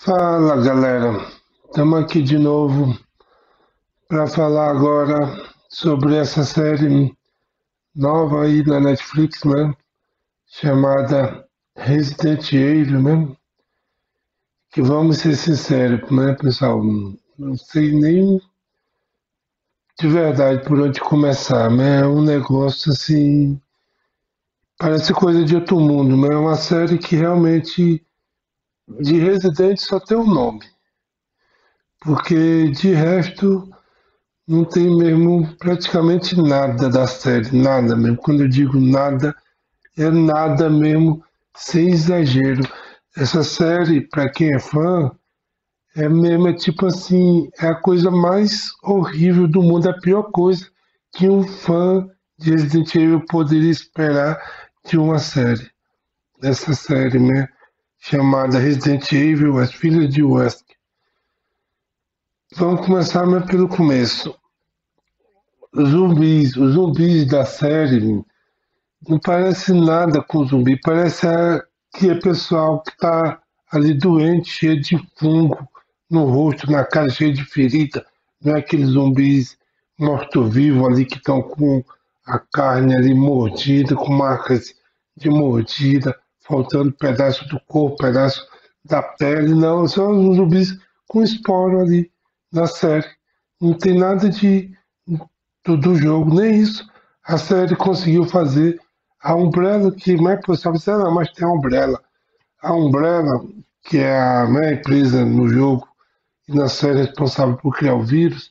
Fala galera, estamos aqui de novo para falar agora sobre essa série nova aí na Netflix, né? Chamada Resident Evil, né? Que vamos ser sinceros, né, pessoal? Não sei nem de verdade por onde começar, né? É um negócio assim. Parece coisa de outro mundo, mas é uma série que realmente de Resident só tem o um nome. Porque de resto não tem mesmo praticamente nada da série, nada mesmo. Quando eu digo nada, é nada mesmo, sem exagero. Essa série, para quem é fã, é mesmo, é tipo assim, é a coisa mais horrível do mundo, a pior coisa que um fã de Resident Evil poderia esperar de uma série. Essa série, né? Chamada Resident Evil, As Filhas de Wesker. Vamos começar pelo começo. Zumbis, os zumbis da série não parece nada com zumbi, parece que é pessoal que está ali doente, cheio de fungo no rosto, na cara, cheio de ferida. Não é aqueles zumbis morto-vivo ali que estão com a carne ali mordida, com marcas de mordida, faltando pedaço do corpo, pedaço da pele. Não, são os zumbis com esporo ali na série. Não tem nada de do, do jogo, nem isso. A série conseguiu fazer a Umbrella, que mais possível, você não, mas tem a Umbrella. A Umbrella, que é a né, empresa no jogo e na série responsável por criar o vírus,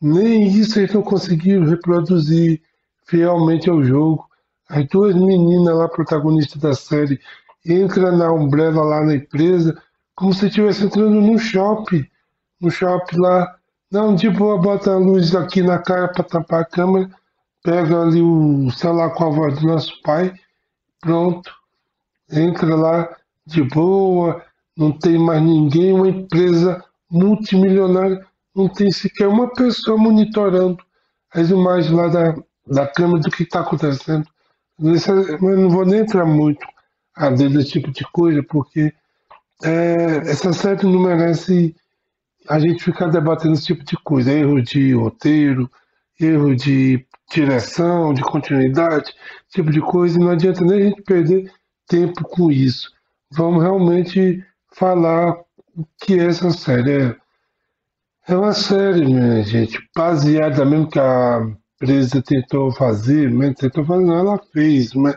nem isso eles não conseguiram reproduzir fielmente ao jogo. As duas meninas lá, protagonistas da série, entram na Umbrella lá na empresa, como se estivesse entrando no shopping. No shopping lá, não, de boa, bota a luz aqui na cara para tapar a câmera, pega ali o celular com a voz do nosso pai, pronto, entra lá de boa, não tem mais ninguém, uma empresa multimilionária, não tem sequer uma pessoa monitorando as imagens lá da, da câmera do que está acontecendo. Mas não vou nem entrar muito a desse tipo de coisa, porque é, essa série não merece a gente ficar debatendo esse tipo de coisa, erro de roteiro, erro de direção, de continuidade, tipo de coisa, e não adianta nem a gente perder tempo com isso. Vamos realmente falar o que é essa série. É, é uma série, minha gente, baseada mesmo que a empresa tentou fazer, mas tentou fazer, não, ela fez, mas,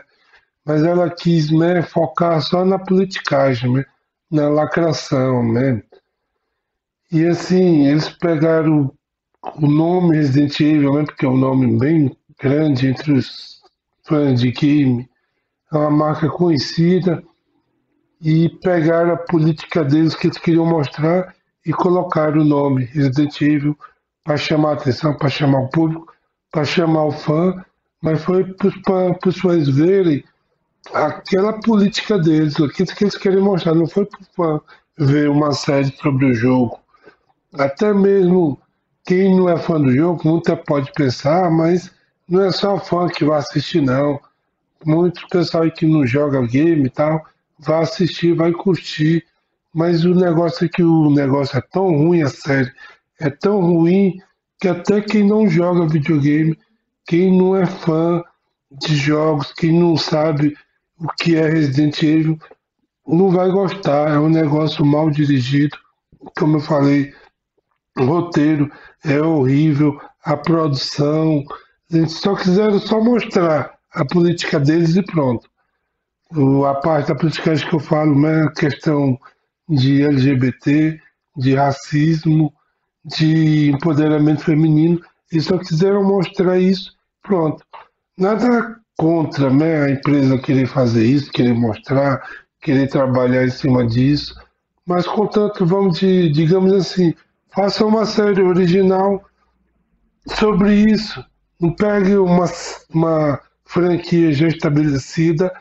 mas ela quis né, focar só na politicagem, né, na lacração, né, e assim, eles pegaram o nome Resident Evil, né, porque é um nome bem grande entre os fãs de game, é uma marca conhecida, e pegaram a política deles que eles queriam mostrar e colocaram o nome Resident Evil para chamar a atenção, para chamar o público, para chamar o fã, mas foi para os fãs verem aquela política deles, aquilo que eles querem mostrar, não foi para o fã ver uma série sobre o jogo até mesmo quem não é fã do jogo, muita pode pensar, mas não é só fã que vai assistir, não. Muito pessoal que não joga game e tal, vai assistir, vai curtir. Mas o negócio é que o negócio é tão ruim, a série é tão ruim, que até quem não joga videogame, quem não é fã de jogos, quem não sabe o que é Resident Evil, não vai gostar. É um negócio mal dirigido, como eu falei o roteiro é horrível, a produção. Eles só quiseram só mostrar a política deles e pronto. A parte da política que eu falo é questão de LGBT, de racismo, de empoderamento feminino. Eles só quiseram mostrar isso, pronto. Nada contra né, a empresa querer fazer isso, querer mostrar, querer trabalhar em cima disso, mas contanto, vamos de, digamos assim, Faça uma série original sobre isso. Não pegue uma, uma franquia já estabelecida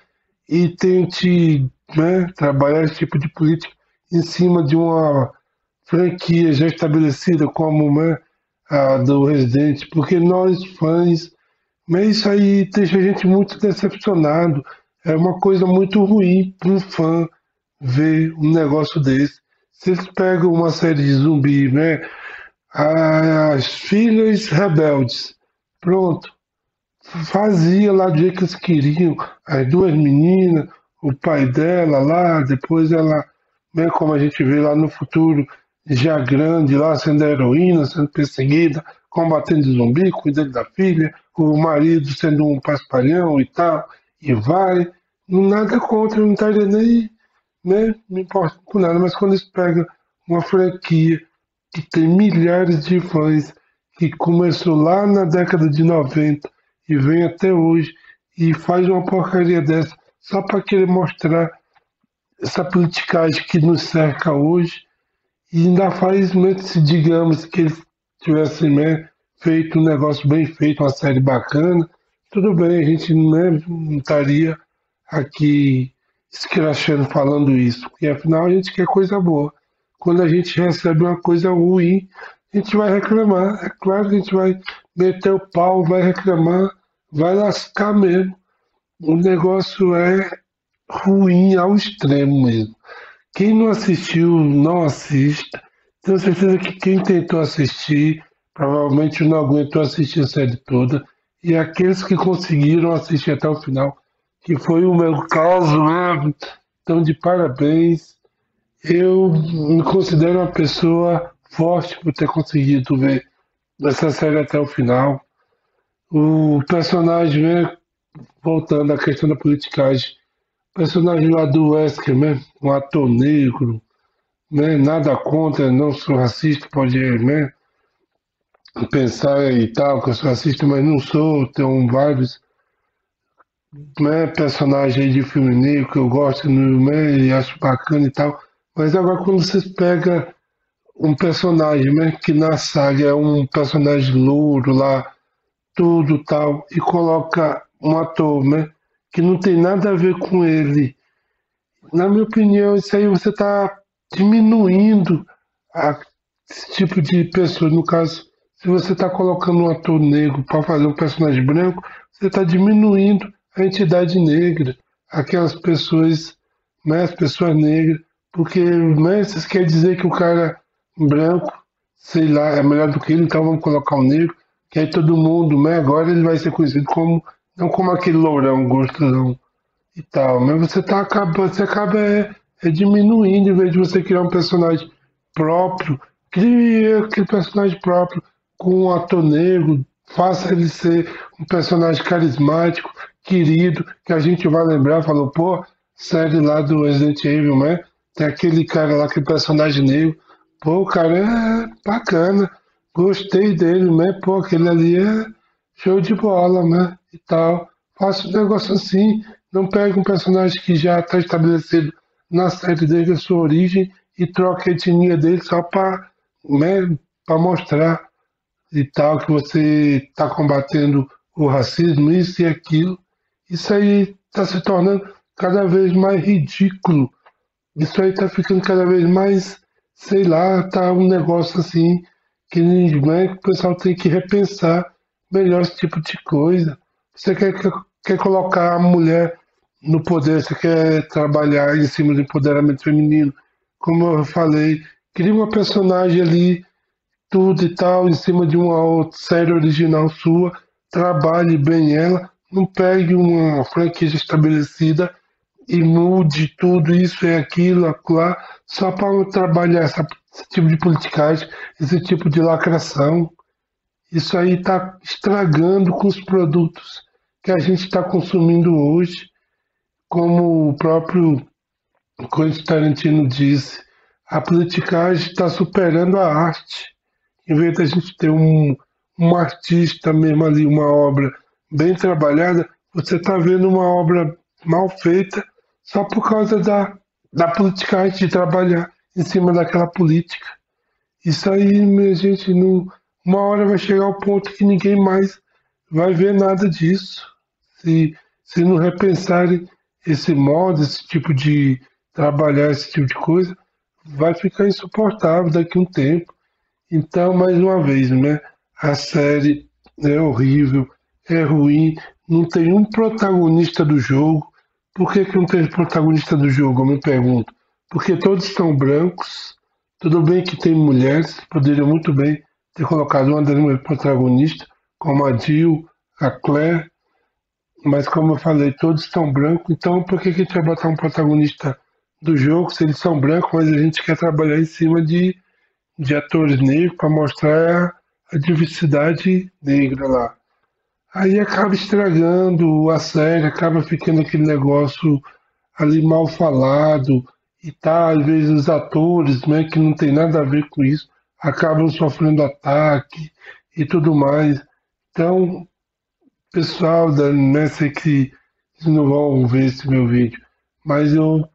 e tente né, trabalhar esse tipo de política em cima de uma franquia já estabelecida como a do Resident, porque nós fãs, mas isso aí deixa a gente muito decepcionado. É uma coisa muito ruim para um fã ver um negócio desse Se eles pegam uma série de zumbi, né? As filhas rebeldes, pronto. Fazia lá do jeito que eles queriam, as duas meninas, o pai dela lá, depois ela, né, como a gente vê lá no futuro, já grande lá, sendo heroína, sendo perseguida, combatendo zumbi, cuidando da filha, o marido sendo um paspalhão e tal, e vai. Nada contra, não estaria nem né, me importa com nada, mas quando eles pegam uma franquia que tem milhares de fãs, que começou lá na década de 90 e vem até hoje, e faz uma porcaria dessa só para querer mostrar essa politicagem que nos cerca hoje, e ainda faz, né, se digamos que eles tivessem né, feito um negócio bem feito, uma série bacana, tudo bem, a gente né, não estaria aqui escrachando falando isso, porque afinal a gente quer coisa boa. Quando a gente recebe uma coisa ruim, a gente vai reclamar. É claro que a gente vai meter o pau, vai reclamar, vai lascar mesmo. O negócio é ruim ao extremo mesmo. Quem não assistiu, não assista. Tenho certeza que quem tentou assistir provavelmente não aguentou assistir a série toda. E aqueles que conseguiram assistir até o final, que foi o meu caso, né? Então, de parabéns. Eu me considero uma pessoa forte por ter conseguido ver essa série até o final. O personagem, né? Voltando à questão da politicagem, personagem lá do Wesker, né? Um ator negro, né? Nada contra, não sou racista, pode, né? pensar e tal, que eu sou racista, mas não sou, tenho vários né, personagem de filme negro que eu gosto né, e acho bacana e tal. Mas agora quando você pega um personagem né, que na saga é um personagem louro lá, tudo tal, e coloca um ator né, que não tem nada a ver com ele, na minha opinião, isso aí você está diminuindo a, esse tipo de pessoa. No caso, se você está colocando um ator negro para fazer um personagem branco, você está diminuindo a entidade negra, aquelas pessoas, né, as pessoas negras, porque né, isso quer dizer que o cara branco, sei lá, é melhor do que ele, então vamos colocar um negro, que aí todo mundo, né, agora ele vai ser conhecido como, não como aquele lourão, gostosão e tal, mas você tá acaba, você acaba é, é diminuindo em vez de você criar um personagem próprio, crie aquele personagem próprio, com um ator negro, faça ele ser um personagem carismático, querido, que a gente vai lembrar, falou, pô, série lá do Resident Evil, né? Tem aquele cara lá, aquele personagem negro, pô, o cara é bacana, gostei dele, né? Pô, aquele ali é show de bola, né? E tal. Faça um negócio assim, não pega um personagem que já está estabelecido na série desde a sua origem e troca a etnia dele só para né, mostrar e tal, que você está combatendo o racismo, isso e aquilo. Isso aí está se tornando cada vez mais ridículo. Isso aí está ficando cada vez mais, sei lá, tá um negócio assim que né, o pessoal tem que repensar melhor esse tipo de coisa. Você quer, quer, colocar a mulher no poder, você quer trabalhar em cima do empoderamento feminino, como eu falei, cria uma personagem ali tudo e tal, em cima de uma série original sua, trabalhe bem ela, não pegue uma franquia estabelecida e mude tudo isso e aquilo, lá, só para trabalhar essa, esse tipo de politicagem, esse tipo de lacração. Isso aí está estragando com os produtos que a gente está consumindo hoje, como o próprio Quentin Tarantino disse, a politicagem está superando a arte em vez da gente ter um, um artista mesmo ali, uma obra bem trabalhada, você está vendo uma obra mal feita só por causa da, da politicagem de trabalhar em cima daquela política. Isso aí, minha gente, não, uma hora vai chegar ao ponto que ninguém mais vai ver nada disso. Se, se não repensarem esse modo, esse tipo de trabalhar, esse tipo de coisa, vai ficar insuportável daqui a um tempo. Então, mais uma vez, né? A série é horrível, é ruim, não tem um protagonista do jogo. Por que, que não tem protagonista do jogo? Eu me pergunto. Porque todos estão brancos, Tudo bem que tem mulheres, poderiam muito bem ter colocado uma das mulheres protagonistas, como a Jill, a Claire, mas como eu falei, todos estão brancos, então por que, que a gente vai botar um protagonista do jogo se eles são brancos, mas a gente quer trabalhar em cima de, de atores negros para mostrar a diversidade negra lá. Aí acaba estragando a série, acaba ficando aquele negócio ali mal falado, e tá, às vezes os atores, né, que não tem nada a ver com isso, acabam sofrendo ataque e tudo mais. Então, pessoal da né, sei que não vão ver esse meu vídeo, mas eu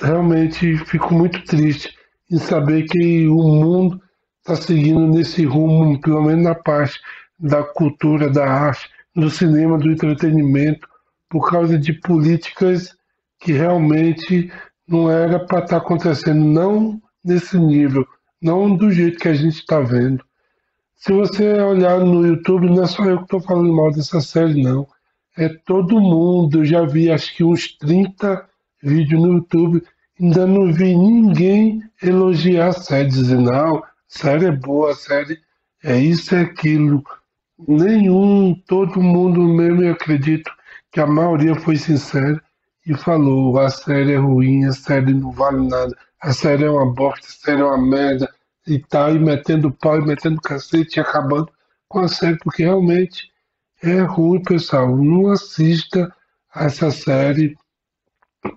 realmente fico muito triste em saber que o mundo está seguindo nesse rumo, pelo menos na parte da cultura, da arte, do cinema, do entretenimento, por causa de políticas que realmente não era para estar tá acontecendo, não nesse nível, não do jeito que a gente está vendo. Se você olhar no YouTube, não é só eu que estou falando mal dessa série, não. É todo mundo. Eu já vi acho que uns 30 vídeos no YouTube. Ainda não vi ninguém elogiar a série, dizendo, não, série é boa, a série é isso, é aquilo nenhum, todo mundo mesmo, eu acredito que a maioria foi sincera e falou: a série é ruim, a série não vale nada, a série é uma bosta, a série é uma merda, e tá aí metendo pau, metendo cacete e acabando com a série, porque realmente é ruim, pessoal. Não assista essa série,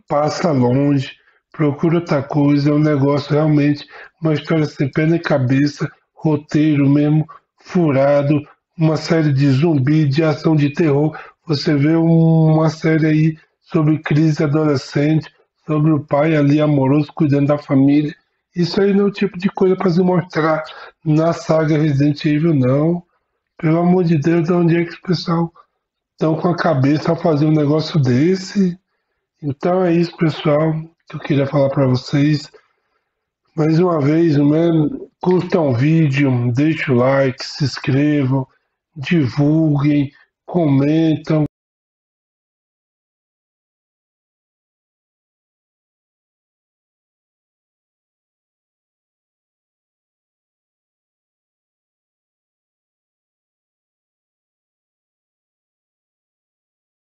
passa longe, procura outra coisa, é um negócio realmente, uma história sem pé nem cabeça, roteiro mesmo, furado, uma série de zumbi, de ação de terror. Você vê uma série aí sobre crise adolescente, sobre o pai ali amoroso cuidando da família. Isso aí não é o tipo de coisa para se mostrar na saga Resident Evil, não. Pelo amor de Deus, de onde é que os pessoal estão com a cabeça a fazer um negócio desse? Então é isso, pessoal, que eu queria falar para vocês. Mais uma vez, curtam o vídeo, deixem o like, se inscrevam divulguem, comentam,